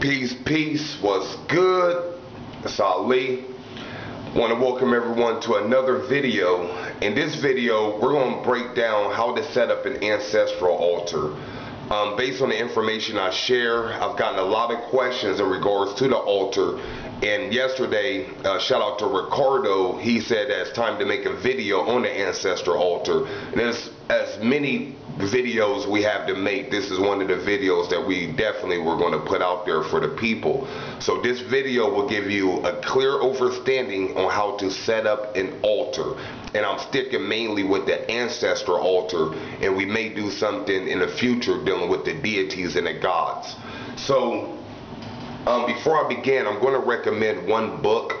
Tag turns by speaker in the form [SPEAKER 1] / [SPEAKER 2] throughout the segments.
[SPEAKER 1] Peace, peace. Was good? It's Ali. Want to welcome everyone to another video. In this video, we're going to break down how to set up an ancestral altar. Um, based on the information I share, I've gotten a lot of questions in regards to the altar. And yesterday, uh, shout out to Ricardo, he said that it's time to make a video on the ancestor altar. And there's as many videos we have to make. This is one of the videos that we definitely were going to put out there for the people. So this video will give you a clear understanding on how to set up an altar. And I'm sticking mainly with the ancestor altar and we may do something in the future dealing with the deities and the gods. So um, before I begin, I'm going to recommend one book.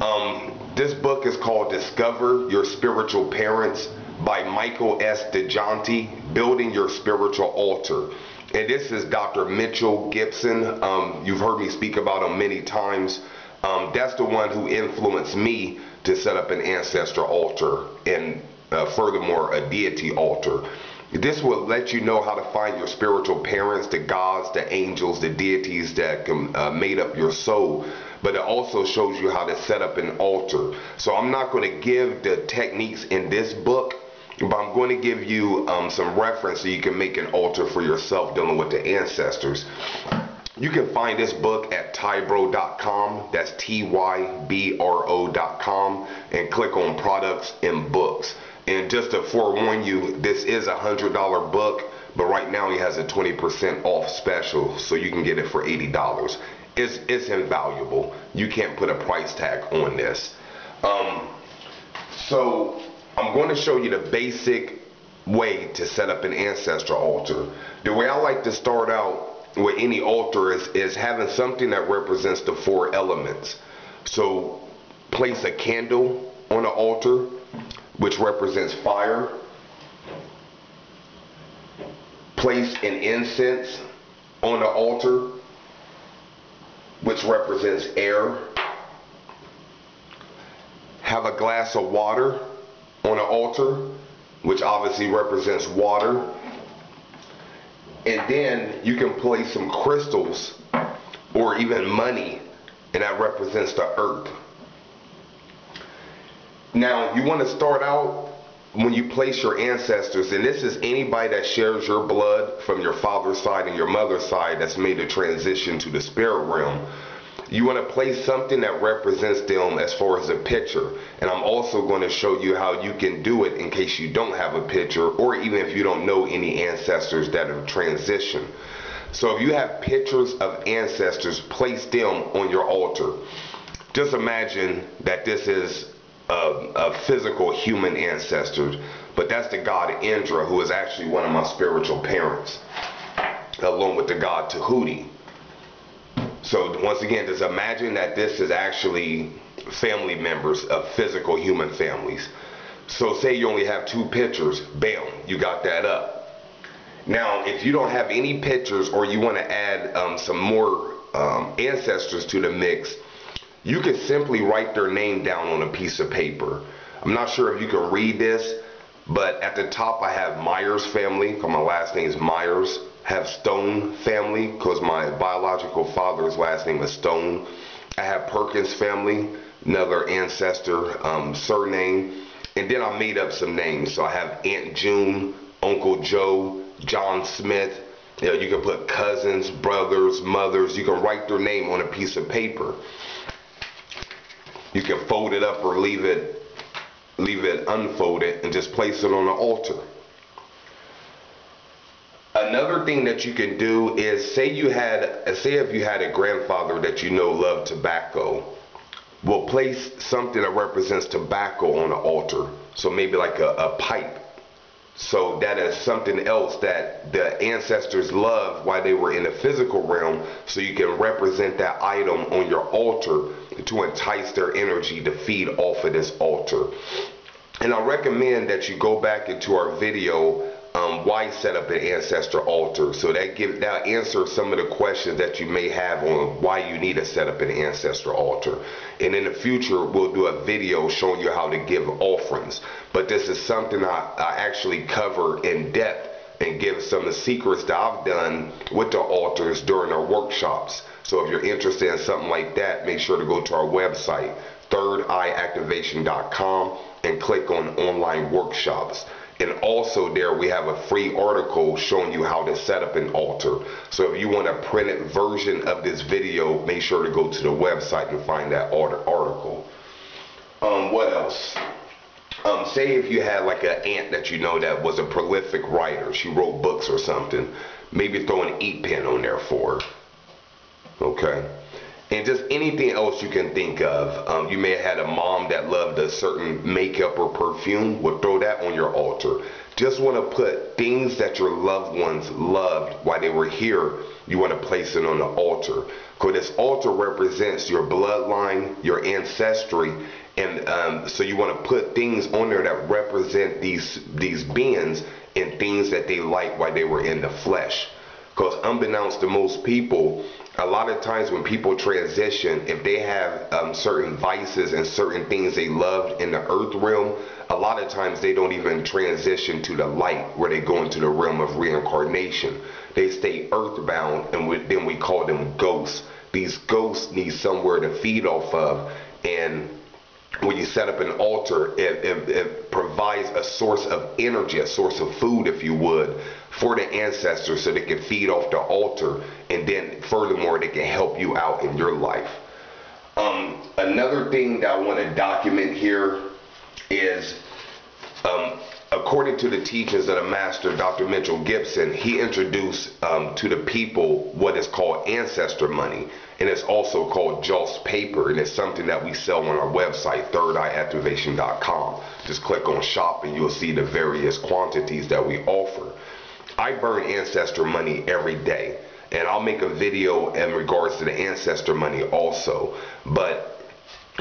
[SPEAKER 1] Um, this book is called Discover Your Spiritual Parents by Michael S. DeJohnette, Building Your Spiritual Altar. And this is Dr. Mitchell Gibson. Um, you've heard me speak about him many times. Um, that's the one who influenced me to set up an ancestor altar and uh, furthermore a deity altar. This will let you know how to find your spiritual parents, the gods, the angels, the deities that uh, made up your soul but it also shows you how to set up an altar. So I'm not going to give the techniques in this book but I'm going to give you um, some reference so you can make an altar for yourself dealing with the ancestors. You can find this book at tybro.com. That's T-Y-B-R-O.com and click on products and books. And just to forewarn you, this is a $100 book, but right now he has a 20% off special, so you can get it for $80. It's, it's invaluable. You can't put a price tag on this. Um, so I'm going to show you the basic way to set up an ancestor altar. The way I like to start out with any altar is, is having something that represents the four elements. So place a candle on the altar, which represents fire. Place an incense on the altar, which represents air. Have a glass of water on the altar, which obviously represents water. And then you can place some crystals or even money, and that represents the earth. Now, you want to start out when you place your ancestors, and this is anybody that shares your blood from your father's side and your mother's side that's made a transition to the spirit realm you want to place something that represents them as far as a picture. And I'm also going to show you how you can do it in case you don't have a picture or even if you don't know any ancestors that have transitioned. So if you have pictures of ancestors, place them on your altar. Just imagine that this is a, a physical human ancestor, but that's the god Indra, who is actually one of my spiritual parents, along with the god Tahuti. So once again, just imagine that this is actually family members of physical human families. So say you only have two pictures, bam, you got that up. Now, if you don't have any pictures or you want to add um, some more um, ancestors to the mix, you can simply write their name down on a piece of paper. I'm not sure if you can read this, but at the top I have Myers family, because my last name is Myers have Stone family because my biological father's last name is Stone. I have Perkins family, another ancestor um, surname. And then I made up some names. So I have Aunt June, Uncle Joe, John Smith. You know, you can put cousins, brothers, mothers. You can write their name on a piece of paper. You can fold it up or leave it leave it unfolded and just place it on the altar. Another thing that you can do is say you had, say if you had a grandfather that you know loved tobacco, well place something that represents tobacco on the altar. So maybe like a, a pipe. So that is something else that the ancestors loved while they were in the physical realm. So you can represent that item on your altar to entice their energy to feed off of this altar. And I recommend that you go back into our video um, why set up an ancestor altar. So that give that answers some of the questions that you may have on why you need to set up an ancestor altar. And in the future, we'll do a video showing you how to give offerings. But this is something I, I actually cover in depth and give some of the secrets that I've done with the altars during our workshops. So if you're interested in something like that, make sure to go to our website, thirdeyeactivation.com, and click on online workshops. And also there we have a free article showing you how to set up an altar. So if you want a printed version of this video, make sure to go to the website and find that article. Um, what else? Um, say if you had like an aunt that you know that was a prolific writer, she wrote books or something, maybe throw an e pen on there for her. Okay. And just anything else you can think of. Um, you may have had a mom that loved a certain makeup or perfume. Well, throw that on your altar. Just want to put things that your loved ones loved while they were here. You want to place it on the altar. Because this altar represents your bloodline, your ancestry, and um, so you want to put things on there that represent these these beings and things that they liked while they were in the flesh. Because unbeknownst to most people, a lot of times when people transition, if they have um, certain vices and certain things they loved in the earth realm, a lot of times they don't even transition to the light where they go into the realm of reincarnation. They stay earthbound and we, then we call them ghosts. These ghosts need somewhere to feed off of and when you set up an altar, it, it, it, provides a source of energy, a source of food, if you would, for the ancestors so they can feed off the altar. And then, furthermore, they can help you out in your life. Um, another thing that I want to document here according to the teachings of the master, Dr. Mitchell Gibson, he introduced um, to the people what is called ancestor money. And it's also called Joss paper. And it's something that we sell on our website, thirdeyeactivation.com. Just click on shop and you'll see the various quantities that we offer. I burn ancestor money every day. And I'll make a video in regards to the ancestor money also. But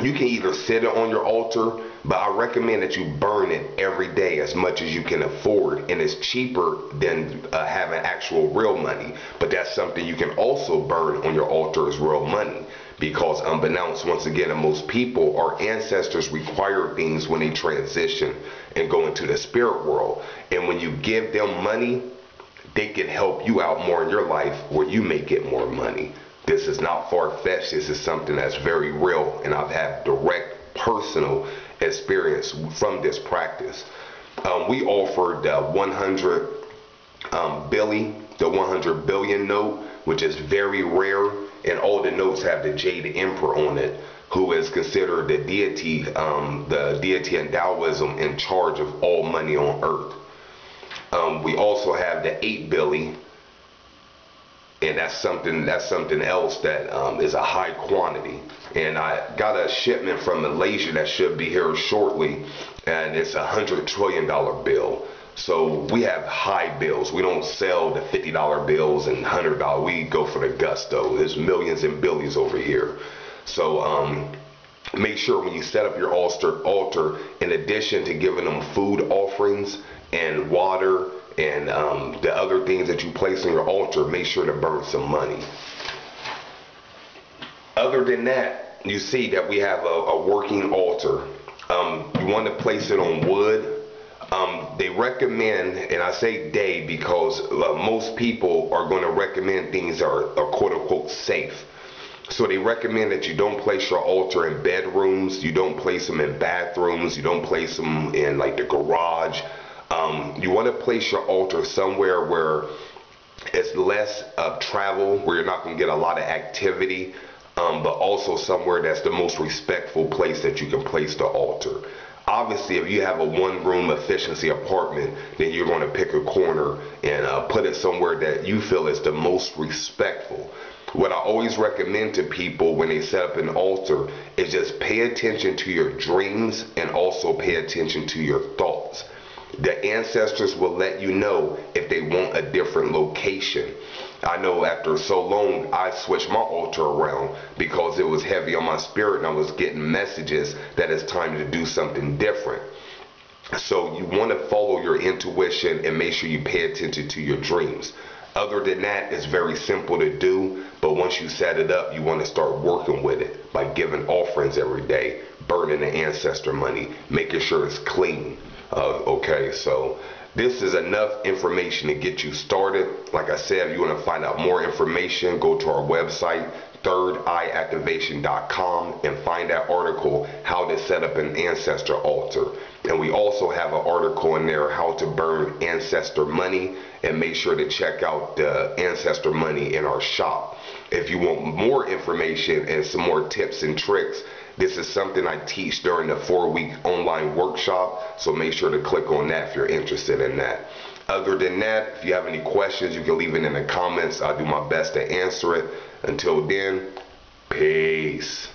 [SPEAKER 1] you can either sit it on your altar, but I recommend that you burn it every day as much as you can afford. And it's cheaper than uh, having actual real money. But that's something you can also burn on your altar as real money. Because unbeknownst, once again, to most people, our ancestors require things when they transition and go into the spirit world. And when you give them money, they can help you out more in your life where you may get more money. This is not far-fetched. This is something that's very real, and I've had direct personal experience from this practice. Um, we offered the 100 um, Billy, the 100 billion note, which is very rare, and all the notes have the Jade Emperor on it, who is considered the deity, um, the deity in Taoism in charge of all money on earth. Um, we also have the 8 Billy, and that's something that's something else that um, is a high quantity. And I got a shipment from Malaysia that should be here shortly, and it's a hundred trillion dollar bill. So we have high bills. We don't sell the fifty dollar bills and hundred dollar. We go for the gusto. There's millions and billions over here. So um, make sure when you set up your altar, altar, in addition to giving them food offerings and water and um, the other things that you place on your altar, make sure to burn some money. Other than that, you see that we have a, a working altar. Um, you want to place it on wood. Um, they recommend, and I say they because uh, most people are going to recommend things that are, are quote unquote safe. So they recommend that you don't place your altar in bedrooms, you don't place them in bathrooms, you don't place them in like the garage. Um, you want to place your altar somewhere where it's less of travel, where you're not going to get a lot of activity, um, but also somewhere that's the most respectful place that you can place the altar. Obviously, if you have a one-room efficiency apartment, then you're going to pick a corner and uh, put it somewhere that you feel is the most respectful. What I always recommend to people when they set up an altar is just pay attention to your dreams and also pay attention to your thoughts the ancestors will let you know if they want a different location. I know after so long, I switched my altar around because it was heavy on my spirit and I was getting messages that it's time to do something different. So you want to follow your intuition and make sure you pay attention to your dreams. Other than that, it's very simple to do, but once you set it up, you want to start working with it by giving offerings every day, burning the ancestor money, making sure it's clean. Uh, okay, so This is enough information to get you started. Like I said, if you want to find out more information, go to our website, thirdeyeactivation.com and find that article, how to set up an ancestor altar. And we also have an article in there, how to burn ancestor money, and make sure to check out the ancestor money in our shop. If you want more information and some more tips and tricks, this is something I teach during the four week online workshop. So make sure to click on that if you're interested in that. Other than that, if you have any questions, you can leave it in the comments. I'll do my best to answer it. Until then, peace.